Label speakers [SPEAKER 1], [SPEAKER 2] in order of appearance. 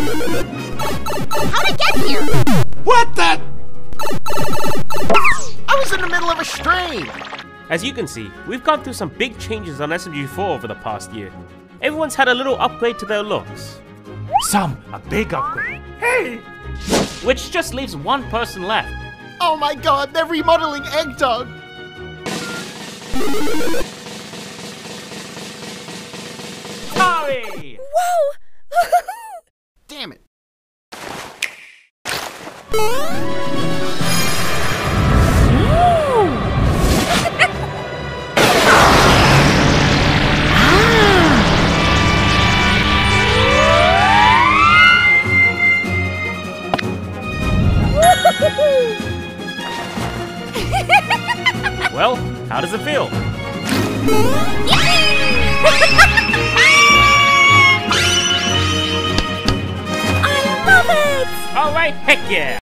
[SPEAKER 1] How'd it get here?
[SPEAKER 2] What the?
[SPEAKER 3] I was in the middle of a stream.
[SPEAKER 4] As you can see, we've gone through some big changes on SMG4 over the past year. Everyone's had a little upgrade to their looks,
[SPEAKER 2] Some a big upgrade. Hey!
[SPEAKER 4] which just leaves one person left.
[SPEAKER 3] Oh my god, they're remodeling Egg Dog.
[SPEAKER 4] Sorry!
[SPEAKER 1] Whoa!
[SPEAKER 3] Damn it.
[SPEAKER 4] Well, how does it feel?
[SPEAKER 1] I love it!
[SPEAKER 4] Alright, heck yeah!